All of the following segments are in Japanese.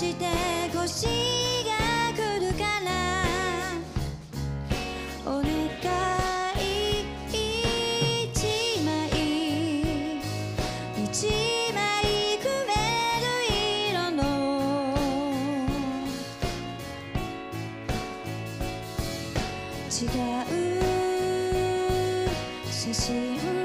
して腰が来るから。お願い一枚一枚くめる色の。違う写真。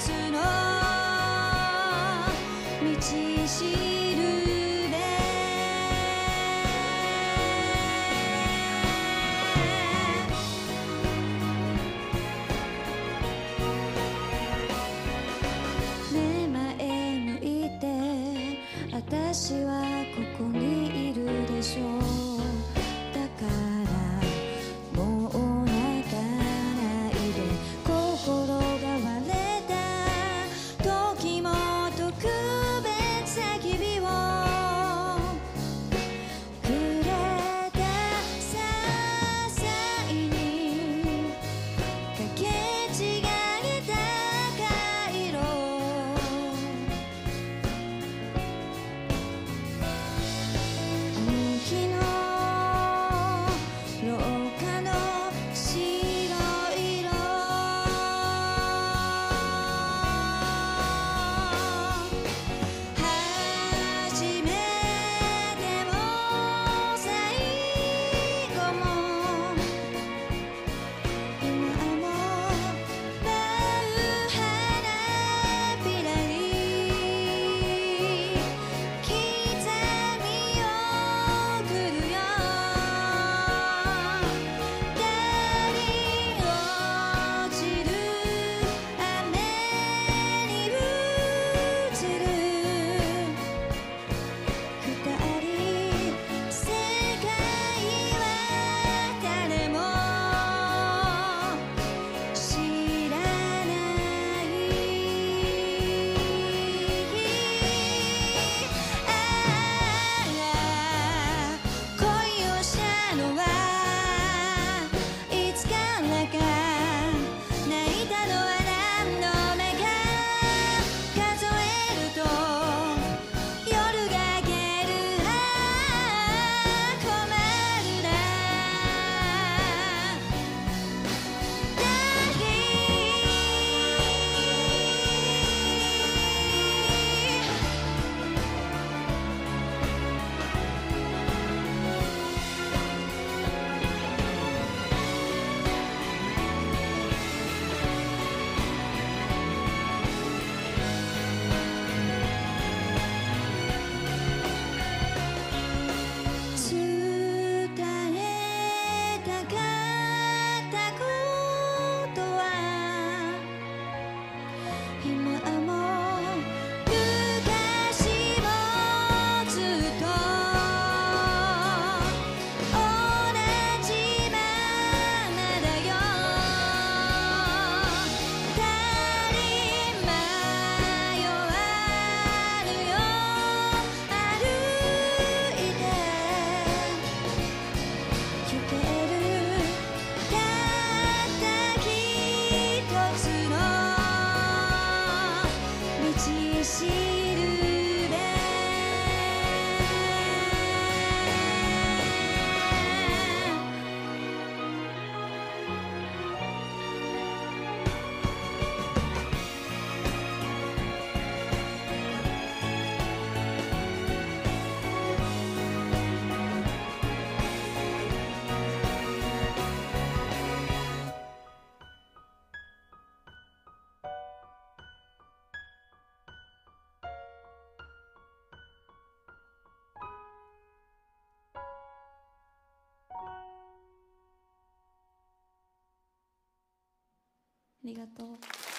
つの道しる kind of ありがとう。